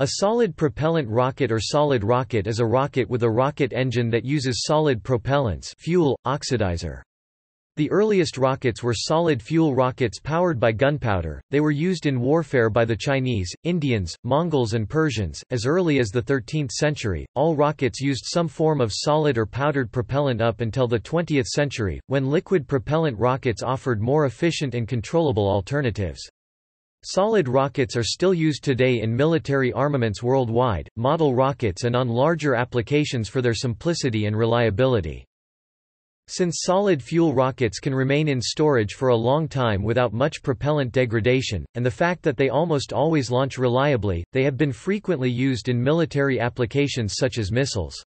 A solid propellant rocket or solid rocket is a rocket with a rocket engine that uses solid propellants fuel, oxidizer. The earliest rockets were solid fuel rockets powered by gunpowder. They were used in warfare by the Chinese, Indians, Mongols, and Persians. As early as the 13th century, all rockets used some form of solid or powdered propellant up until the 20th century, when liquid propellant rockets offered more efficient and controllable alternatives. Solid rockets are still used today in military armaments worldwide, model rockets and on larger applications for their simplicity and reliability. Since solid fuel rockets can remain in storage for a long time without much propellant degradation, and the fact that they almost always launch reliably, they have been frequently used in military applications such as missiles.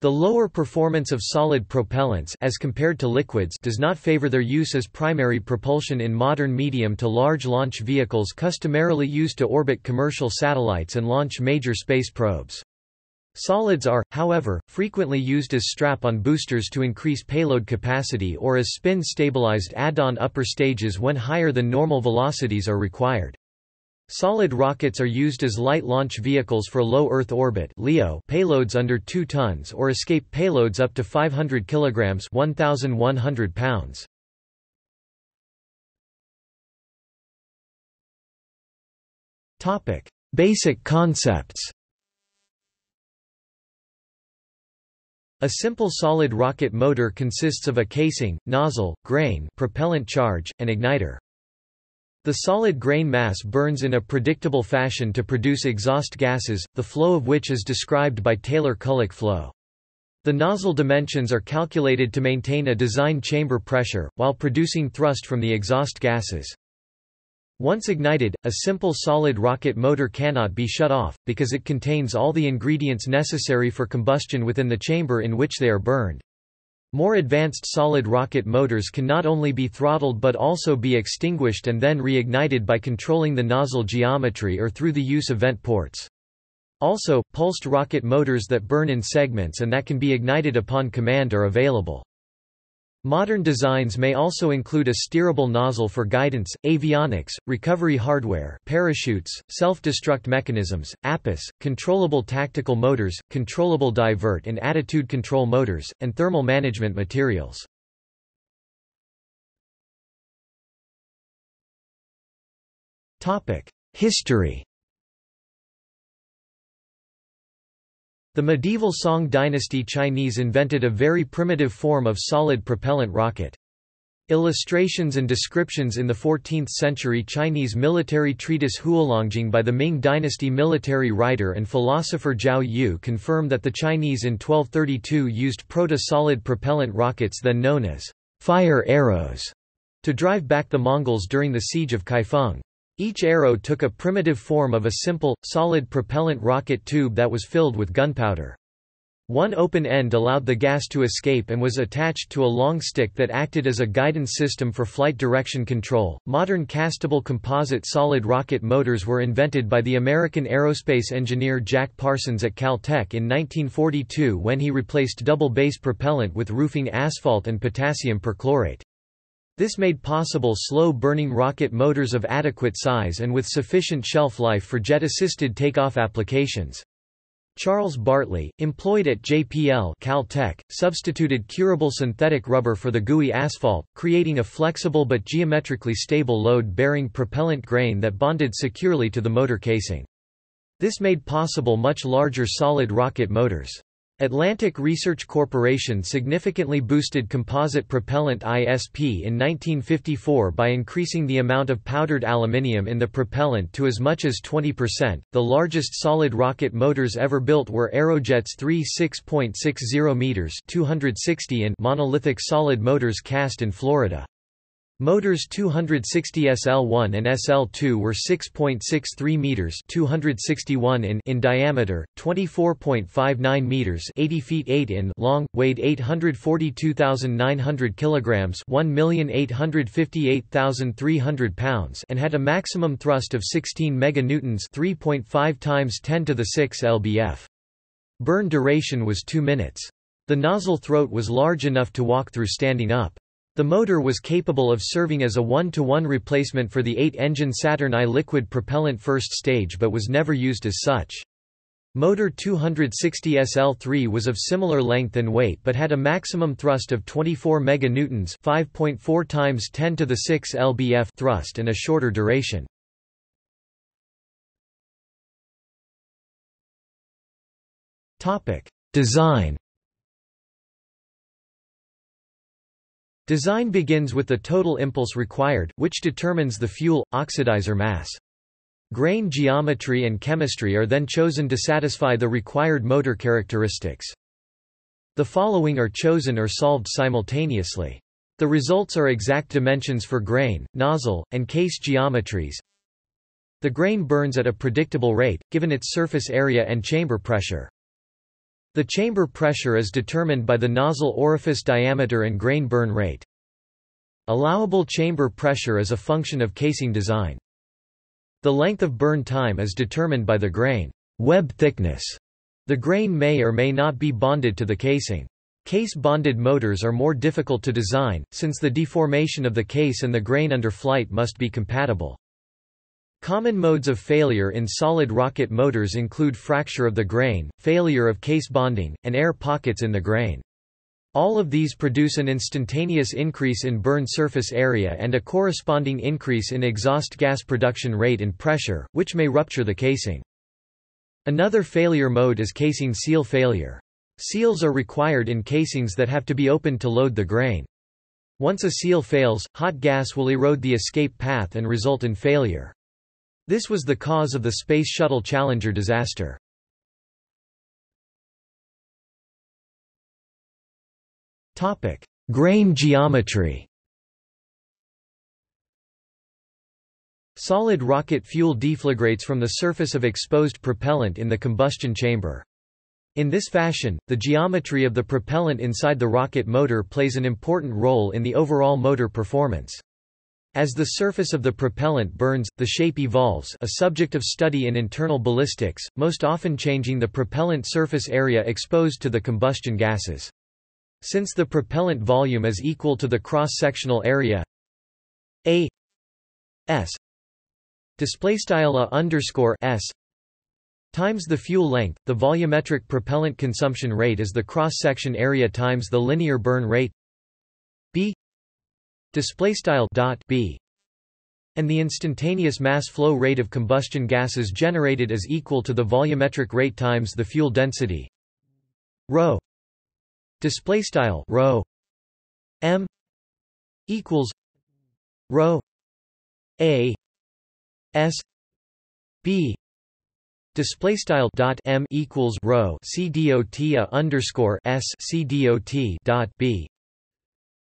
The lower performance of solid propellants as compared to liquids does not favor their use as primary propulsion in modern medium to large launch vehicles customarily used to orbit commercial satellites and launch major space probes. Solids are, however, frequently used as strap-on boosters to increase payload capacity or as spin-stabilized add-on upper stages when higher than normal velocities are required. Solid rockets are used as light launch vehicles for low Earth orbit (LEO) payloads under 2 tons or escape payloads up to 500 kilograms (1100 pounds). Topic: Basic concepts. A simple solid rocket motor consists of a casing, nozzle, grain, propellant charge, and igniter. The solid grain mass burns in a predictable fashion to produce exhaust gases, the flow of which is described by Taylor-Culick flow. The nozzle dimensions are calculated to maintain a design chamber pressure, while producing thrust from the exhaust gases. Once ignited, a simple solid rocket motor cannot be shut off, because it contains all the ingredients necessary for combustion within the chamber in which they are burned. More advanced solid rocket motors can not only be throttled but also be extinguished and then reignited by controlling the nozzle geometry or through the use of vent ports. Also, pulsed rocket motors that burn in segments and that can be ignited upon command are available. Modern designs may also include a steerable nozzle for guidance, avionics, recovery hardware parachutes, self-destruct mechanisms, APUs, controllable tactical motors, controllable divert and attitude control motors, and thermal management materials. History The medieval Song dynasty Chinese invented a very primitive form of solid propellant rocket. Illustrations and descriptions in the 14th-century Chinese military treatise Huolongjing by the Ming dynasty military writer and philosopher Jiao Yu confirm that the Chinese in 1232 used proto-solid propellant rockets then known as fire arrows to drive back the Mongols during the siege of Kaifeng. Each arrow took a primitive form of a simple, solid propellant rocket tube that was filled with gunpowder. One open end allowed the gas to escape and was attached to a long stick that acted as a guidance system for flight direction control. Modern castable composite solid rocket motors were invented by the American aerospace engineer Jack Parsons at Caltech in 1942 when he replaced double base propellant with roofing asphalt and potassium perchlorate. This made possible slow-burning rocket motors of adequate size and with sufficient shelf life for jet-assisted takeoff applications. Charles Bartley, employed at JPL Caltech, substituted curable synthetic rubber for the gooey asphalt, creating a flexible but geometrically stable load-bearing propellant grain that bonded securely to the motor casing. This made possible much larger solid rocket motors. Atlantic Research Corporation significantly boosted composite propellant ISP in 1954 by increasing the amount of powdered aluminium in the propellant to as much as 20%. The largest solid rocket motors ever built were Aerojet's three 6.60 meters (260 in) monolithic solid motors cast in Florida. Motors 260 SL1 and SL2 were 6.63 meters (261 in) in diameter, 24.59 meters (80 feet 8 in) long, weighed 842,900 kilograms (1,858,300 pounds) and had a maximum thrust of 16 meganewtons (3.5 times 10 to the 6 lbf). Burn duration was 2 minutes. The nozzle throat was large enough to walk through standing up. The motor was capable of serving as a one-to-one -one replacement for the 8-engine Saturn I liquid propellant first stage but was never used as such. Motor 260 SL3 was of similar length and weight but had a maximum thrust of 24 meganewtons, 5.4 times 10 to the 6 lbf thrust and a shorter duration. Topic: Design Design begins with the total impulse required, which determines the fuel, oxidizer mass. Grain geometry and chemistry are then chosen to satisfy the required motor characteristics. The following are chosen or solved simultaneously. The results are exact dimensions for grain, nozzle, and case geometries. The grain burns at a predictable rate, given its surface area and chamber pressure. The chamber pressure is determined by the nozzle orifice diameter and grain burn rate. Allowable chamber pressure is a function of casing design. The length of burn time is determined by the grain web thickness. The grain may or may not be bonded to the casing. Case-bonded motors are more difficult to design, since the deformation of the case and the grain under flight must be compatible. Common modes of failure in solid rocket motors include fracture of the grain, failure of case bonding, and air pockets in the grain. All of these produce an instantaneous increase in burn surface area and a corresponding increase in exhaust gas production rate and pressure, which may rupture the casing. Another failure mode is casing seal failure. Seals are required in casings that have to be opened to load the grain. Once a seal fails, hot gas will erode the escape path and result in failure. This was the cause of the Space Shuttle Challenger disaster. Grain geometry. Solid rocket fuel deflagrates from the surface of exposed propellant in the combustion chamber. In this fashion, the geometry of the propellant inside the rocket motor plays an important role in the overall motor performance. As the surface of the propellant burns, the shape evolves a subject of study in internal ballistics, most often changing the propellant surface area exposed to the combustion gases. Since the propellant volume is equal to the cross-sectional area A S a underscore S times the fuel length, the volumetric propellant consumption rate is the cross-section area times the linear burn rate B display style dot b and the instantaneous mass flow rate of combustion gases generated is equal to the volumetric rate times the fuel density. Rho. Display style rho. M. equals rho. A. S. B. Display style dot m equals rho. C dot a underscore s c dot dot b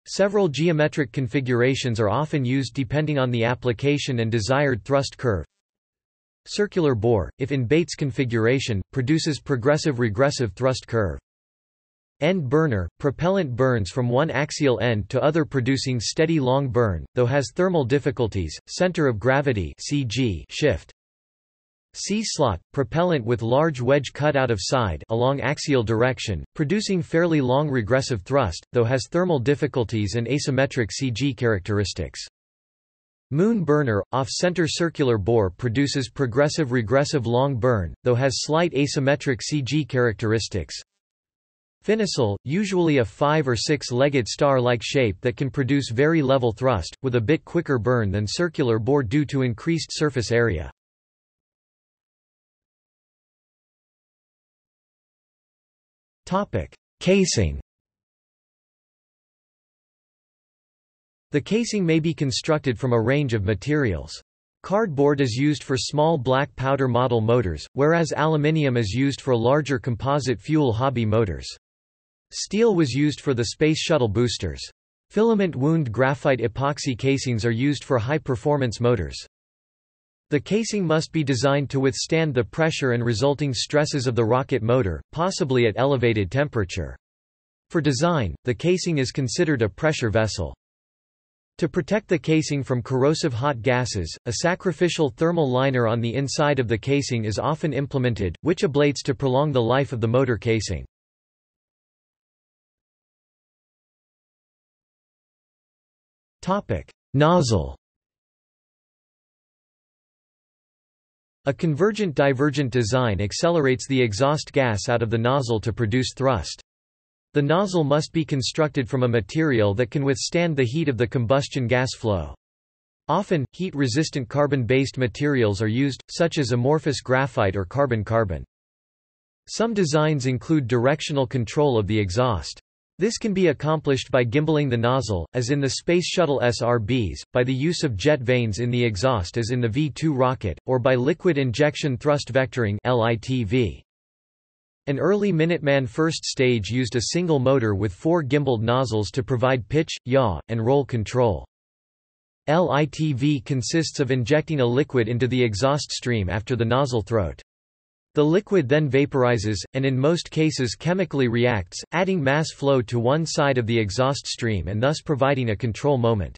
Several geometric configurations are often used depending on the application and desired thrust curve. Circular bore, if in Bates configuration, produces progressive-regressive thrust curve. End burner, propellant burns from one axial end to other producing steady long burn, though has thermal difficulties, center of gravity CG shift. C-slot, propellant with large wedge cut out of side along axial direction, producing fairly long regressive thrust, though has thermal difficulties and asymmetric CG characteristics. Moon burner, off-center circular bore produces progressive regressive long burn, though has slight asymmetric CG characteristics. Finocyl, usually a five- or six-legged star-like shape that can produce very level thrust, with a bit quicker burn than circular bore due to increased surface area. Topic: Casing. The casing may be constructed from a range of materials. Cardboard is used for small black powder model motors, whereas aluminium is used for larger composite fuel hobby motors. Steel was used for the Space Shuttle boosters. Filament wound graphite epoxy casings are used for high-performance motors. The casing must be designed to withstand the pressure and resulting stresses of the rocket motor, possibly at elevated temperature. For design, the casing is considered a pressure vessel. To protect the casing from corrosive hot gases, a sacrificial thermal liner on the inside of the casing is often implemented, which ablates to prolong the life of the motor casing. Nozzle A convergent-divergent design accelerates the exhaust gas out of the nozzle to produce thrust. The nozzle must be constructed from a material that can withstand the heat of the combustion gas flow. Often, heat-resistant carbon-based materials are used, such as amorphous graphite or carbon-carbon. Some designs include directional control of the exhaust. This can be accomplished by gimballing the nozzle, as in the Space Shuttle SRBs, by the use of jet vanes in the exhaust as in the V-2 rocket, or by liquid injection thrust vectoring LITV. An early Minuteman first stage used a single motor with four gimbaled nozzles to provide pitch, yaw, and roll control. LITV consists of injecting a liquid into the exhaust stream after the nozzle throat. The liquid then vaporizes, and in most cases chemically reacts, adding mass flow to one side of the exhaust stream and thus providing a control moment.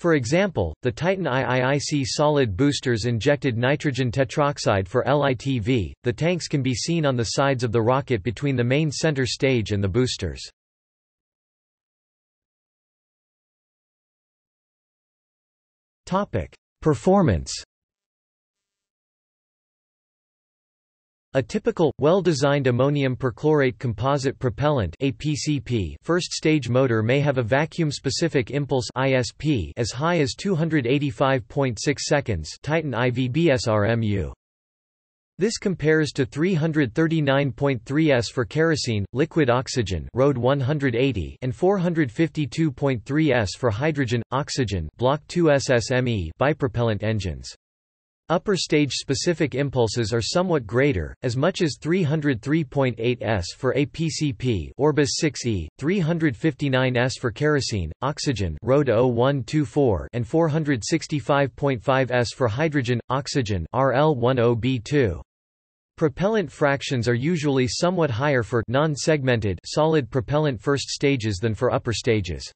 For example, the Titan IIIC solid boosters injected nitrogen tetroxide for LITV. The tanks can be seen on the sides of the rocket between the main center stage and the boosters. Topic: Performance. A typical, well-designed ammonium perchlorate composite propellant first-stage motor may have a vacuum-specific impulse ISP as high as 285.6 seconds Titan IVBSRMU. This compares to 339.3 s for kerosene, liquid oxygen ROAD 180 and 452.3 s for hydrogen, oxygen Block 2 SSME bipropellant engines. Upper stage specific impulses are somewhat greater, as much as 303.8 s for APCP Orbus 6E, 359 s for kerosene, oxygen ROAD 0124 and 465.5 s for hydrogen, oxygen RL10B2. Propellant fractions are usually somewhat higher for non-segmented solid propellant first stages than for upper stages.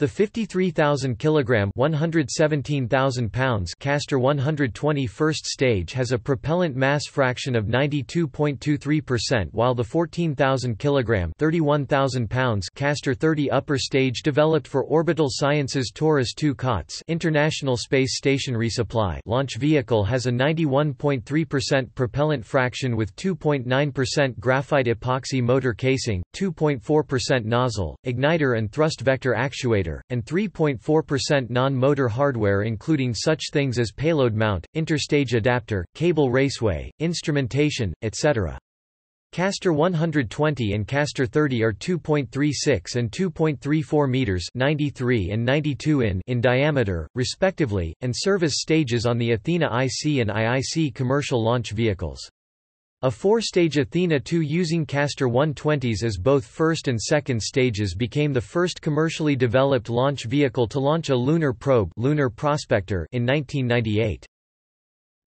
The 53,000 kg 117,000 pounds Castor 120 first stage has a propellant mass fraction of 92.23% while the 14,000 kg 31,000 pounds Castor 30 upper stage developed for Orbital Sciences Taurus 2 COTS International Space Station Resupply launch vehicle has a 91.3% propellant fraction with 2.9% graphite epoxy motor casing, 2.4% nozzle, igniter and thrust vector actuator and 3.4% non-motor hardware including such things as payload mount, interstage adapter, cable raceway, instrumentation, etc. Castor 120 and Castor 30 are 2.36 and 2.34 meters, 93 and 92 in in diameter, respectively, and serve as stages on the Athena IC and IIC commercial launch vehicles. A four-stage Athena II using Castor 120s as both first and second stages became the first commercially developed launch vehicle to launch a lunar probe lunar prospector in 1998.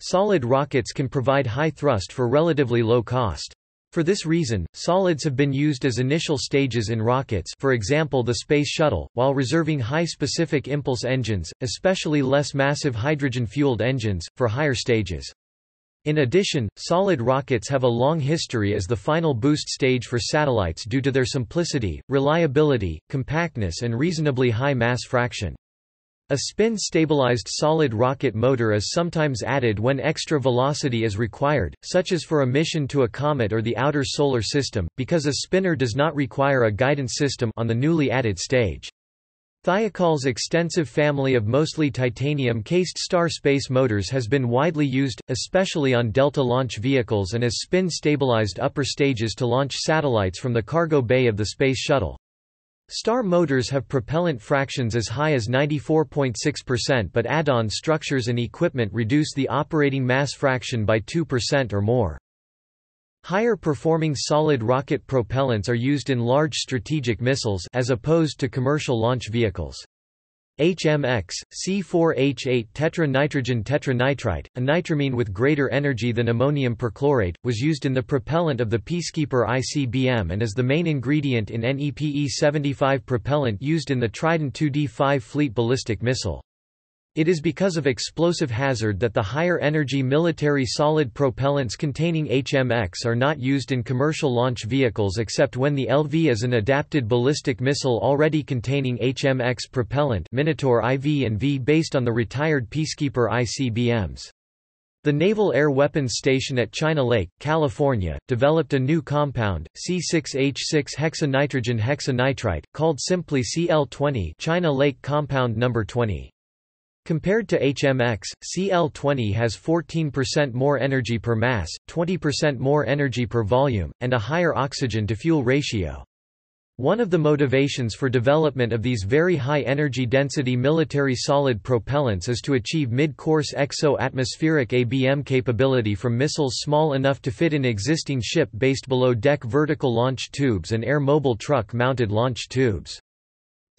Solid rockets can provide high thrust for relatively low cost. For this reason, solids have been used as initial stages in rockets for example the Space Shuttle, while reserving high specific impulse engines, especially less massive hydrogen-fueled engines, for higher stages. In addition, solid rockets have a long history as the final boost stage for satellites due to their simplicity, reliability, compactness and reasonably high mass fraction. A spin-stabilized solid rocket motor is sometimes added when extra velocity is required, such as for a mission to a comet or the outer solar system, because a spinner does not require a guidance system on the newly added stage. Thiokol's extensive family of mostly titanium-cased star space motors has been widely used, especially on Delta launch vehicles and as spin-stabilized upper stages to launch satellites from the cargo bay of the Space Shuttle. Star motors have propellant fractions as high as 94.6% but add-on structures and equipment reduce the operating mass fraction by 2% or more. Higher performing solid rocket propellants are used in large strategic missiles as opposed to commercial launch vehicles. HMX, C4H8 tetranitrogen tetranitrite, a nitramine with greater energy than ammonium perchlorate, was used in the propellant of the Peacekeeper ICBM and is the main ingredient in NEPE-75 propellant used in the Trident 2D5 fleet ballistic missile. It is because of explosive hazard that the higher energy military solid propellants containing HMX are not used in commercial launch vehicles except when the LV is an adapted ballistic missile already containing HMX propellant Minotaur IV and V based on the retired Peacekeeper ICBMs. The Naval Air Weapons Station at China Lake, California, developed a new compound, C6H6-hexanitrogen hexanitride, called simply CL-20 China Lake Compound No. 20. Compared to HMX, Cl-20 has 14% more energy per mass, 20% more energy per volume, and a higher oxygen-to-fuel ratio. One of the motivations for development of these very high energy density military solid propellants is to achieve mid-course exo-atmospheric ABM capability from missiles small enough to fit in existing ship-based below-deck vertical launch tubes and air-mobile truck-mounted launch tubes.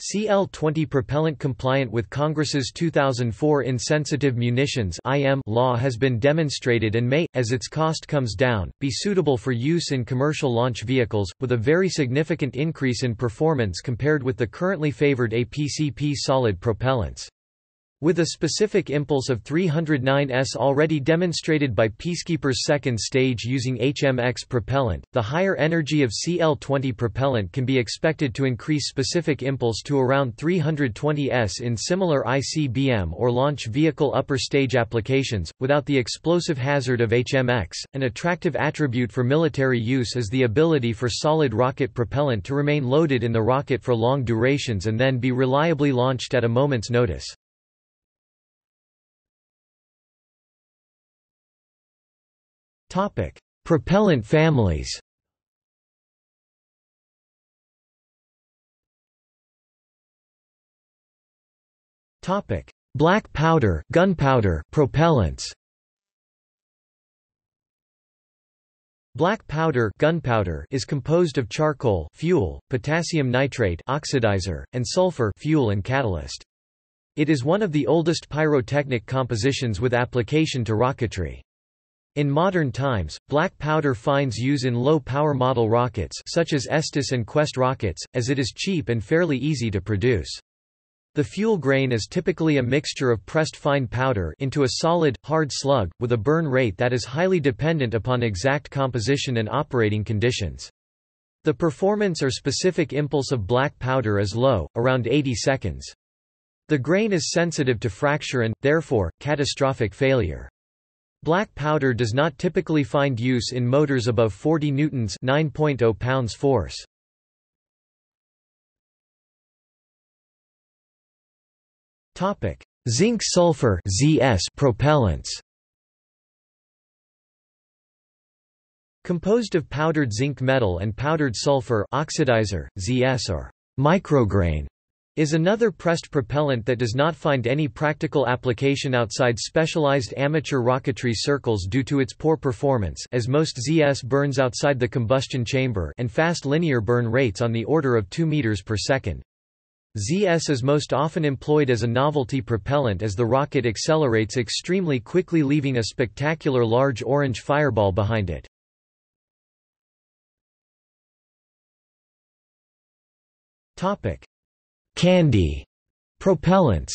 CL-20 propellant compliant with Congress's 2004 Insensitive Munitions law has been demonstrated and may, as its cost comes down, be suitable for use in commercial launch vehicles, with a very significant increase in performance compared with the currently favored APCP solid propellants. With a specific impulse of 309s already demonstrated by Peacekeeper's second stage using HMX propellant, the higher energy of CL-20 propellant can be expected to increase specific impulse to around 320s in similar ICBM or launch vehicle upper stage applications, without the explosive hazard of HMX. An attractive attribute for military use is the ability for solid rocket propellant to remain loaded in the rocket for long durations and then be reliably launched at a moment's notice. Topic: Propellant families. Topic: Black powder, gunpowder, propellants. Black powder, gunpowder is composed of charcoal, fuel, potassium nitrate, oxidizer, and sulfur, fuel and catalyst. It is one of the oldest pyrotechnic compositions with application to rocketry. In modern times, black powder finds use in low-power model rockets such as Estes and Quest rockets, as it is cheap and fairly easy to produce. The fuel grain is typically a mixture of pressed fine powder into a solid, hard slug, with a burn rate that is highly dependent upon exact composition and operating conditions. The performance or specific impulse of black powder is low, around 80 seconds. The grain is sensitive to fracture and, therefore, catastrophic failure. Black powder does not typically find use in motors above 40 newtons 9.0 pounds force. Topic: Zinc sulfur (ZS) propellants. Composed of powdered zinc metal and powdered sulfur oxidizer, ZS or micrograin, is another pressed propellant that does not find any practical application outside specialized amateur rocketry circles due to its poor performance as most ZS burns outside the combustion chamber and fast linear burn rates on the order of 2 meters per second. ZS is most often employed as a novelty propellant as the rocket accelerates extremely quickly leaving a spectacular large orange fireball behind it. Topic: Candy propellants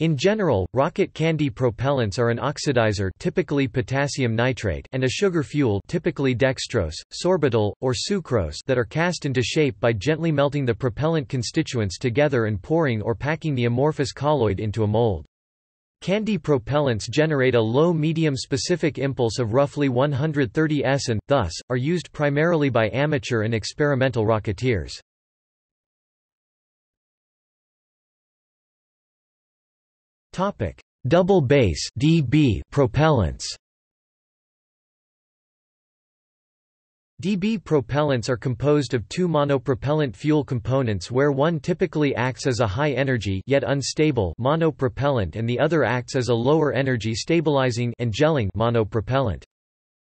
In general, rocket candy propellants are an oxidizer typically potassium nitrate and a sugar fuel typically dextrose, sorbitol, or sucrose that are cast into shape by gently melting the propellant constituents together and pouring or packing the amorphous colloid into a mold. Candy propellants generate a low-medium specific impulse of roughly 130 s and, thus, are used primarily by amateur and experimental rocketeers. Double base DB propellants DB propellants are composed of two monopropellant fuel components where one typically acts as a high-energy yet unstable monopropellant and the other acts as a lower-energy stabilizing and gelling monopropellant.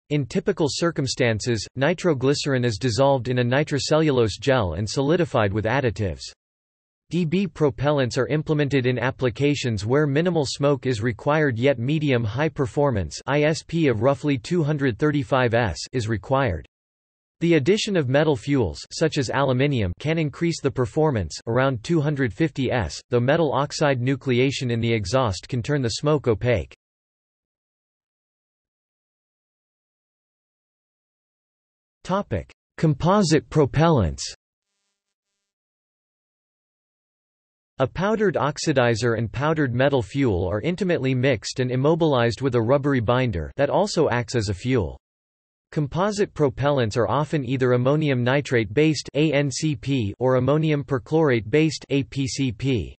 In typical circumstances, nitroglycerin is dissolved in a nitrocellulose gel and solidified with additives. DB propellants are implemented in applications where minimal smoke is required yet medium high performance ISP of roughly 235 s is required. The addition of metal fuels such as aluminium can increase the performance around 250 s, though metal oxide nucleation in the exhaust can turn the smoke opaque. Topic: Composite propellants A powdered oxidizer and powdered metal fuel are intimately mixed and immobilized with a rubbery binder that also acts as a fuel. Composite propellants are often either ammonium nitrate-based or ammonium perchlorate-based APCP.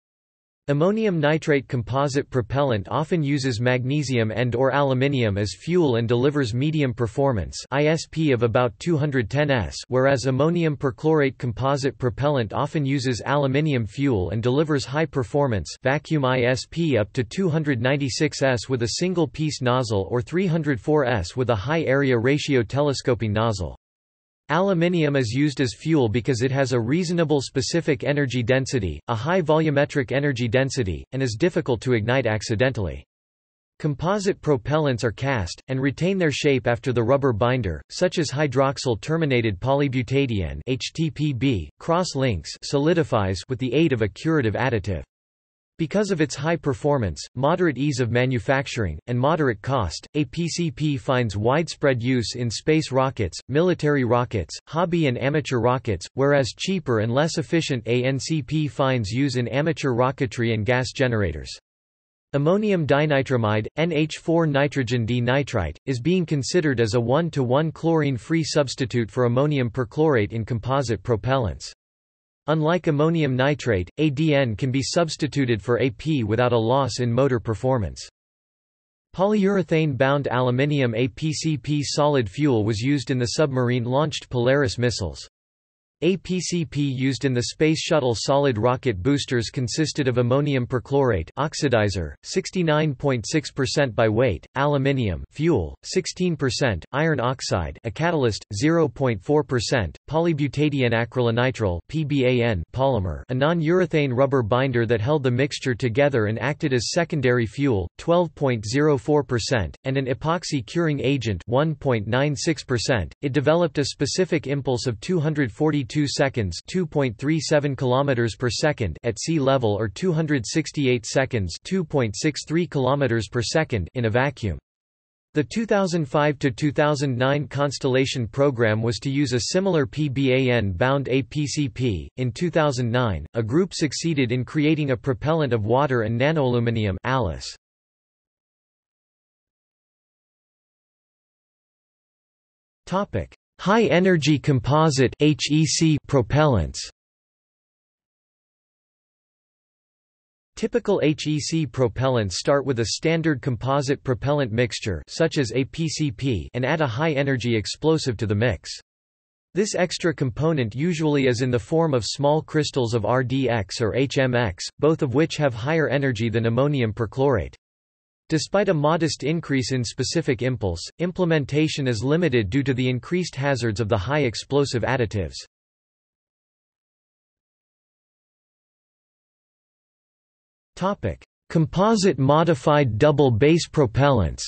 Ammonium nitrate composite propellant often uses magnesium and or aluminium as fuel and delivers medium performance ISP of about 210 s whereas ammonium perchlorate composite propellant often uses aluminium fuel and delivers high performance vacuum ISP up to 296 s with a single piece nozzle or 304 s with a high area ratio telescoping nozzle. Aluminium is used as fuel because it has a reasonable specific energy density, a high volumetric energy density, and is difficult to ignite accidentally. Composite propellants are cast, and retain their shape after the rubber binder, such as hydroxyl-terminated polybutadiene HTPB, cross-links solidifies with the aid of a curative additive. Because of its high performance, moderate ease of manufacturing, and moderate cost, APCP finds widespread use in space rockets, military rockets, hobby and amateur rockets, whereas cheaper and less efficient ANCP finds use in amateur rocketry and gas generators. Ammonium dinitramide, NH4 nitrogen dinitrite, is being considered as a 1-to-1 chlorine-free substitute for ammonium perchlorate in composite propellants. Unlike ammonium nitrate, ADN can be substituted for AP without a loss in motor performance. Polyurethane-bound aluminium APCP solid fuel was used in the submarine-launched Polaris missiles. APCP used in the Space Shuttle solid rocket boosters consisted of ammonium perchlorate oxidizer, 69.6% by weight, aluminium fuel, 16%, iron oxide a catalyst, 0.4%, polybutadiene acrylonitrile PBAN polymer a non-urethane rubber binder that held the mixture together and acted as secondary fuel, 12.04%, and an epoxy curing agent 1.96%. It developed a specific impulse of 242 2 seconds 2.37 kilometers per second at sea level or 268 seconds 2.63 kilometers per second in a vacuum. The 2005–2009 Constellation program was to use a similar PBAN-bound APCP. In 2009, a group succeeded in creating a propellant of water and nanoaluminium ALICE. Topic: High-energy composite propellants Typical HEC propellants start with a standard composite propellant mixture such as APCP and add a high-energy explosive to the mix. This extra component usually is in the form of small crystals of RDX or HMX, both of which have higher energy than ammonium perchlorate. Despite a modest increase in specific impulse, implementation is limited due to the increased hazards of the high explosive additives. Composite modified double base propellants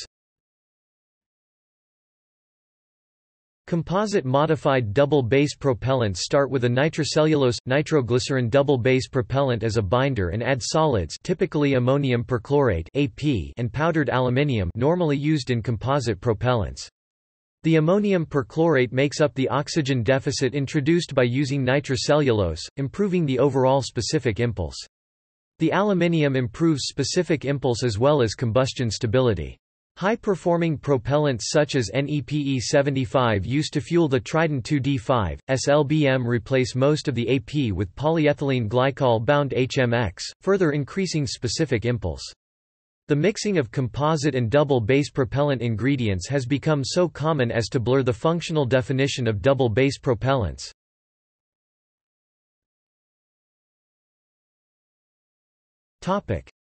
Composite modified double base propellants start with a nitrocellulose nitroglycerin double base propellant as a binder and add solids typically ammonium perchlorate AP and powdered aluminium normally used in composite propellants. The ammonium perchlorate makes up the oxygen deficit introduced by using nitrocellulose, improving the overall specific impulse. The aluminium improves specific impulse as well as combustion stability. High-performing propellants such as NEPE-75 used to fuel the Trident 2D5, SLBM replace most of the AP with polyethylene glycol-bound HMX, further increasing specific impulse. The mixing of composite and double base propellant ingredients has become so common as to blur the functional definition of double base propellants.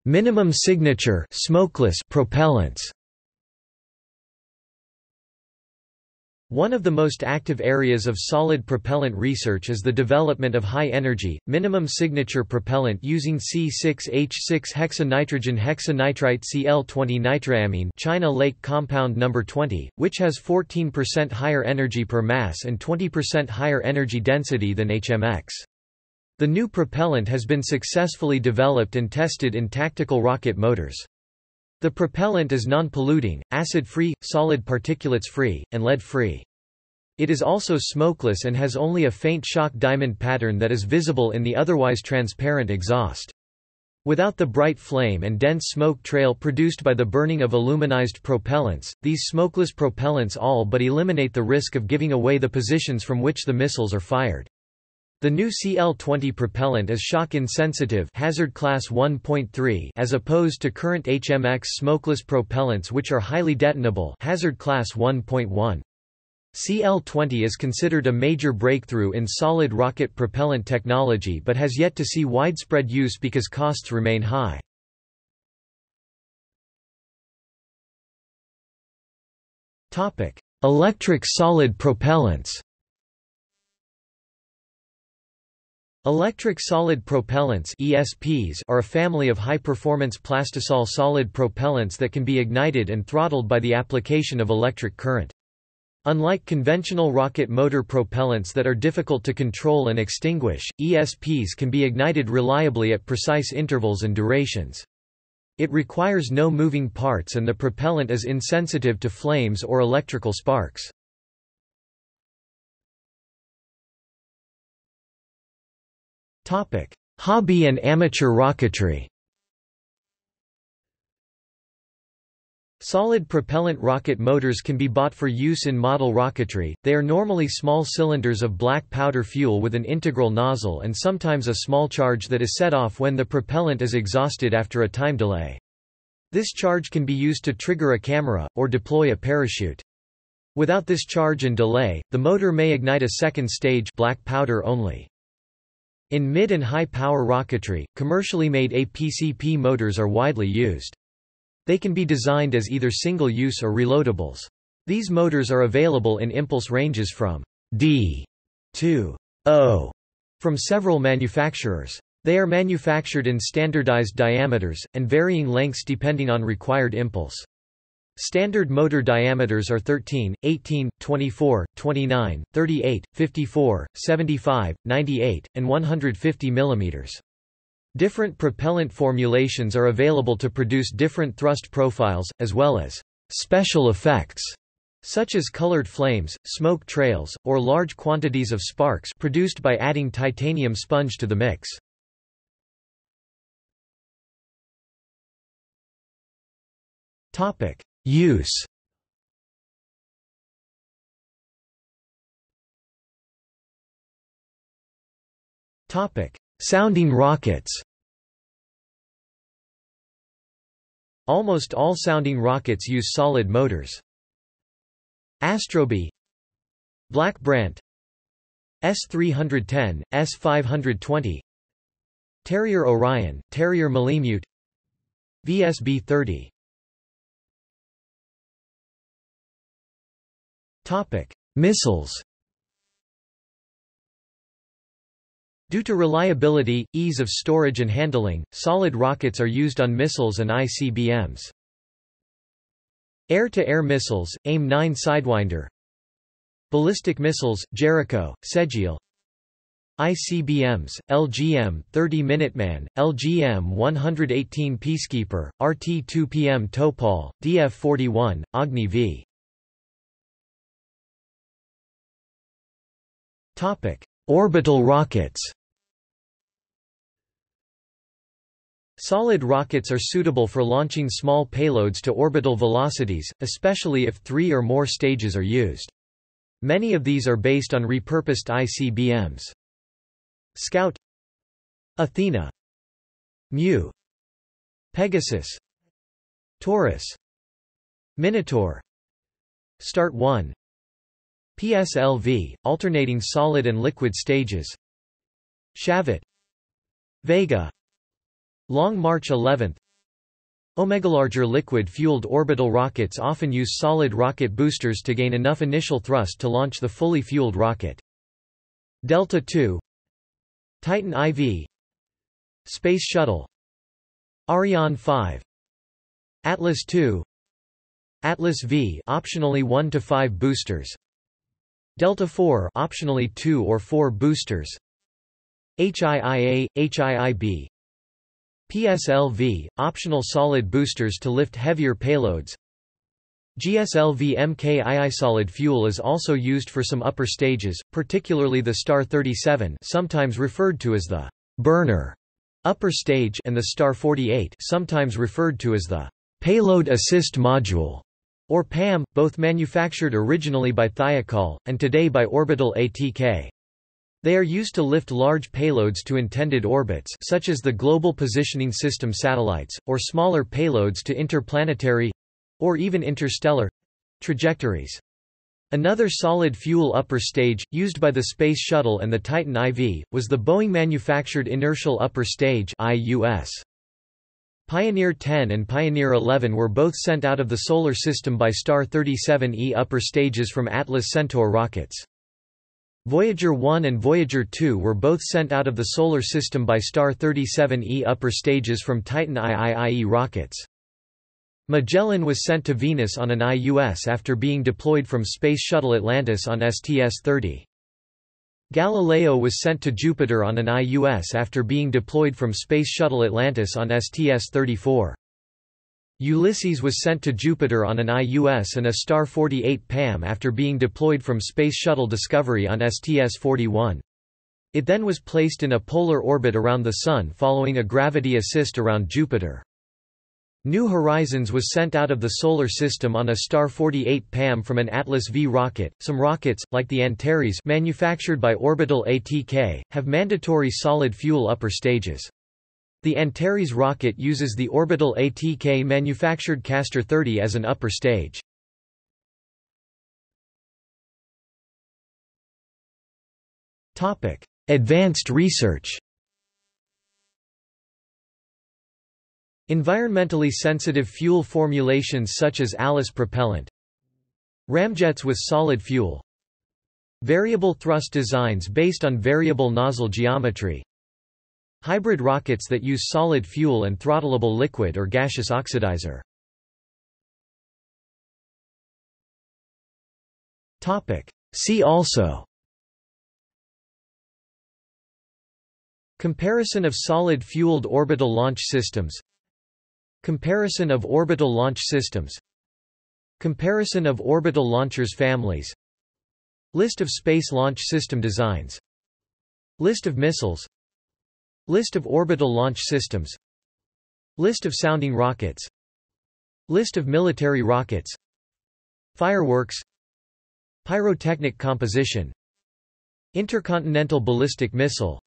Minimum signature smokeless propellants One of the most active areas of solid propellant research is the development of high-energy, minimum-signature propellant using C6H6-hexanitrogen hexanitrite Cl20 nitroamine China Lake compound number 20, which has 14% higher energy per mass and 20% higher energy density than HMX. The new propellant has been successfully developed and tested in tactical rocket motors. The propellant is non-polluting, acid-free, solid particulates-free, and lead-free. It is also smokeless and has only a faint shock diamond pattern that is visible in the otherwise transparent exhaust. Without the bright flame and dense smoke trail produced by the burning of aluminized propellants, these smokeless propellants all but eliminate the risk of giving away the positions from which the missiles are fired. The new CL-20 propellant is shock insensitive hazard class 1.3 as opposed to current HMX smokeless propellants which are highly detonable hazard class 1.1. CL-20 is considered a major breakthrough in solid rocket propellant technology but has yet to see widespread use because costs remain high. Electric solid propellants Electric solid propellants ESPs are a family of high-performance plastisol solid propellants that can be ignited and throttled by the application of electric current. Unlike conventional rocket motor propellants that are difficult to control and extinguish, ESPs can be ignited reliably at precise intervals and durations. It requires no moving parts and the propellant is insensitive to flames or electrical sparks. Topic: Hobby and amateur rocketry. Solid propellant rocket motors can be bought for use in model rocketry. They are normally small cylinders of black powder fuel with an integral nozzle and sometimes a small charge that is set off when the propellant is exhausted after a time delay. This charge can be used to trigger a camera, or deploy a parachute. Without this charge and delay, the motor may ignite a second stage black powder only. In mid and high power rocketry, commercially made APCP motors are widely used. They can be designed as either single-use or reloadables. These motors are available in impulse ranges from D to O from several manufacturers. They are manufactured in standardized diameters, and varying lengths depending on required impulse. Standard motor diameters are 13, 18, 24, 29, 38, 54, 75, 98, and 150 mm. Different propellant formulations are available to produce different thrust profiles, as well as special effects, such as colored flames, smoke trails, or large quantities of sparks produced by adding titanium sponge to the mix. Topic: Use. Sounding rockets. Almost all sounding rockets use solid motors. Astrobee. Black Brant. S310, S520 Terrier Orion, Terrier Malemute. VSB-30 Topic: Missiles. Due to reliability, ease of storage and handling, solid rockets are used on missiles and ICBMs. Air-to-air -air missiles, AIM-9 Sidewinder Ballistic missiles, Jericho, Sejil ICBMs, LGM-30 Minuteman, LGM-118 Peacekeeper, RT-2PM Topol, DF-41, Agni V. Topic: Orbital rockets. Solid rockets are suitable for launching small payloads to orbital velocities, especially if three or more stages are used. Many of these are based on repurposed ICBMs. Scout Athena Mu Pegasus Taurus Minotaur Start 1 PSLV, alternating solid and liquid stages. Shavit. Vega. Long March 11 Larger liquid-fueled orbital rockets often use solid rocket boosters to gain enough initial thrust to launch the fully fueled rocket. Delta II Titan IV Space Shuttle. Ariane 5 Atlas II Atlas V optionally 1 to 5 boosters Delta IV optionally 2 or 4 boosters. HIIA HIIB PSLV optional solid boosters to lift heavier payloads. GSLV MKII solid fuel is also used for some upper stages, particularly the Star 37 sometimes referred to as the burner upper stage and the Star 48 sometimes referred to as the payload assist module or PAM, both manufactured originally by Thiokol, and today by Orbital ATK. They are used to lift large payloads to intended orbits such as the Global Positioning System satellites, or smaller payloads to interplanetary—or even interstellar—trajectories. Another solid fuel upper stage, used by the Space Shuttle and the Titan IV, was the Boeing-manufactured Inertial Upper Stage IUS. Pioneer 10 and Pioneer 11 were both sent out of the Solar System by Star 37E upper stages from Atlas Centaur rockets. Voyager 1 and Voyager 2 were both sent out of the Solar System by Star 37E upper stages from Titan IIIE rockets. Magellan was sent to Venus on an IUS after being deployed from Space Shuttle Atlantis on STS-30. Galileo was sent to Jupiter on an IUS after being deployed from Space Shuttle Atlantis on STS-34. Ulysses was sent to Jupiter on an IUS and a Star 48 PAM after being deployed from Space Shuttle Discovery on STS-41. It then was placed in a polar orbit around the Sun following a gravity assist around Jupiter. New Horizons was sent out of the Solar System on a Star 48 PAM from an Atlas V rocket. Some rockets, like the Antares manufactured by Orbital ATK, have mandatory solid fuel upper stages. The Antares rocket uses the Orbital ATK manufactured Castor 30 as an upper stage. Advanced research Environmentally sensitive fuel formulations such as ALICE propellant Ramjets with solid fuel Variable thrust designs based on variable nozzle geometry Hybrid rockets that use solid fuel and throttleable liquid or gaseous oxidizer. See also Comparison of solid-fueled orbital launch systems Comparison of orbital launch systems. Comparison of orbital launchers families. List of Space Launch System designs. List of missiles. List of orbital launch systems. List of sounding rockets. List of military rockets. Fireworks. Pyrotechnic composition. Intercontinental ballistic missile.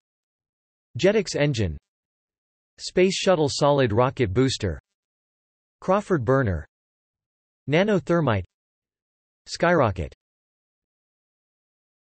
Jetex engine Space Shuttle solid rocket booster Crawford burner Nanothermite Skyrocket